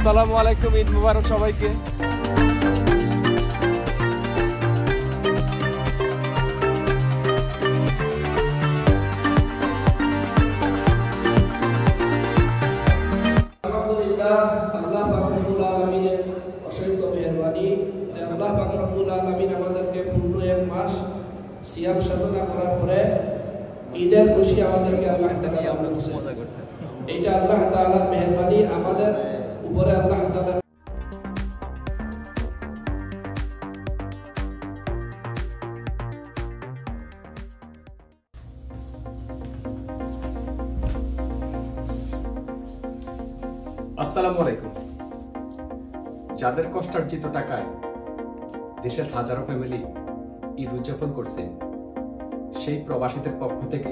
আসসালামু আলাইকুম ঈদ মুবারক সবাইকে। সিয়াম সাধনা করার পরে ঈদের খুশি আমাদেরকে আল্লাহ করছে এটা আল্লাহ মেহেরবানি আমাদের উপরে আল্লাহ আসসালামু আলাইকুম। যাদের কষ্টার্জিত টাকায় দেশের হাজারো ফ্যামিলি ঈদ উদযাপন করছে, সেই প্রবাসীদের পক্ষ থেকে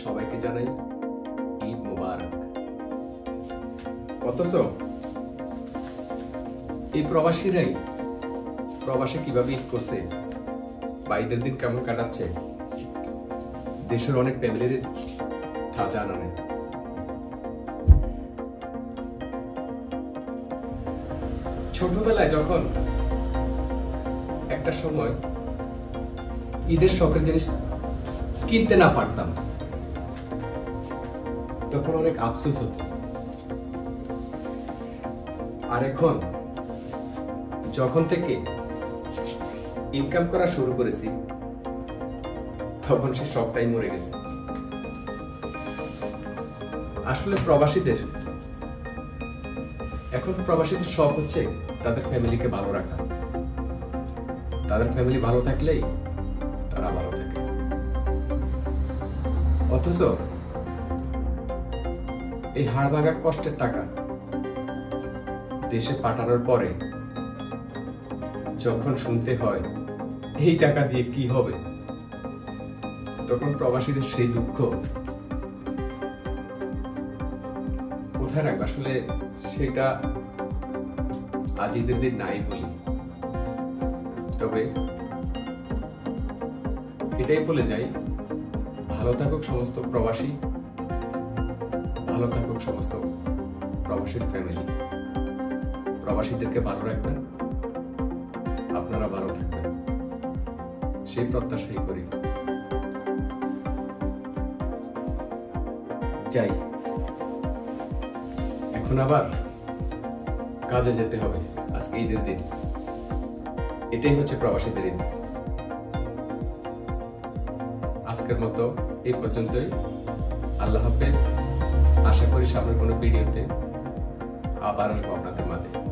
সবাইকে জানাই ঈদ মুবারক। অথচ এই প্রবাসীরাই প্রবাসে কীভাবে ঈদ করছে বা ঈদের দিন কেমন কাটাচ্ছে, দেশের অনেক ফ্যামিলির তা জানা নেই ছোটবেলায় যখন একটা সময় ঈদের শখের জিনিস কিনতে না পারতাম, তখন অনেক আফসোস হতো। আর এখন, যখন থেকে ইনকাম করা শুরু করেছি, তখন সে শখটাই মরে গেছে। আসলে প্রবাসীদের, এখন প্রবাসীদের শখ হচ্ছে তাদের ফ্যামিলিকে ভালো রাখা। তাদের ফ্যামিলি ভালো থাকলেই তারা ভালো থাকে। অথচ এই হাড় ভাঙার কষ্টের টাকা দেশে পাঠানোর পরে যখন শুনতে হয়, এই টাকা দিয়ে কি হবে? তখন প্রবাসীদের সেই দুঃখ। কোথায় রাখবে? আসলে সেটা আজ ঈদের দিন নাই বলি। তবে এটাই বলে যাই, ভালো থাকুক সমস্ত প্রবাসী, ভালো থাকুক সমস্ত প্রবাসীর ফ্যামিলি প্রবাসীদেরকে ভালো রাখবেন। আপনারা ভালো থাকবেন। সেই প্রত্যাশাই করি। যাই। এখন আবার কাজে যেতে হবে। আজকে ঈদের দিন। এটাই হচ্ছে প্রবাসীদের ঈদ। আজকের মতো এই পর্যন্তই। আল্লাহ হাফেজ। আশা করি সামনের কোনো ভিডিওতে আবার আসব আপনাদের মাঝে।